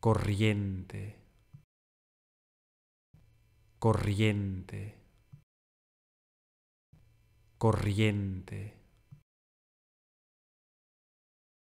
corriente, corriente, corriente.